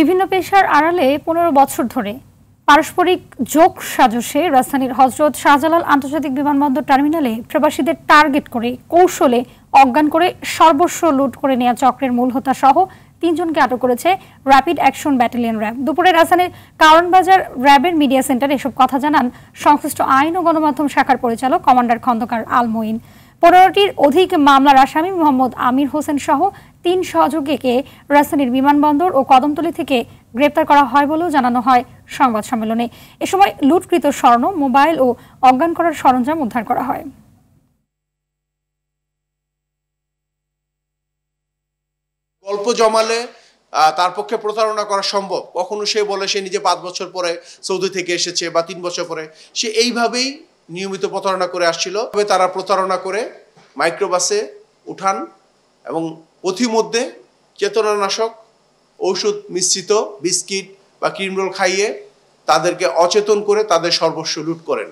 বিভিন্ন পেশার আড়ালে পনেরো বছর ধরে পারস্পরিক যোগ সাজসে রাজধানীর হজরত শাহজালাল আন্তর্জাতিক বিমানবন্দর টার্মিনালে প্রবাসীদের টার্গেট করে, কৌশলে অজ্ঞান করে সর্বস্ব লুট করে নেওয়া চক্রের মূল হোতা সহ তিনজনকে আটক করেছে র্যাপিড অ্যাকশন ব্যাটালিয়ন র্যাব দুপুরে রাজধানীর কারণবাজার র্যাবের মিডিয়া সেন্টারে এসব কথা জানান সংশ্লিষ্ট আইন ও গণমাধ্যম শাখার পরিচালক কমান্ডার খন্দকার আল মঈন পনেরোটির অধিক মামলার আসামি মোহাম্মদ আমির হোসেন সহ তিন সহযোগীকে রাজধানীর বিমানবন্দর ও কদমতলী থেকে গ্রেপ্তার করা হয় বলেও জানানো হয় সংবাদ সম্মেলনে। এ সময় লুটকৃত স্বর্ণ, মোবাইল ও অজ্ঞান করার সরঞ্জাম উদ্ধার করা হয়। গল্প জমালে তার পক্ষে প্রতারণা করা সম্ভব। কখনো সে বলে সে নিজে পাঁচ বছর পরে সৌদি থেকে এসেছে বা তিন বছর পরে। সে এইভাবেই নিয়মিত প্রতারণা করে আসছিল। তবে তারা প্রতারণা করে মাইক্রোবাসে উঠান এবং পথিমধ্যে চেতনানাশক, ঔষধ মিশ্রিত, বিস্কিট বা ক্রিমরোল খাইয়ে তাদেরকে অচেতন করে তাদের সর্বস্ব লুট করেন।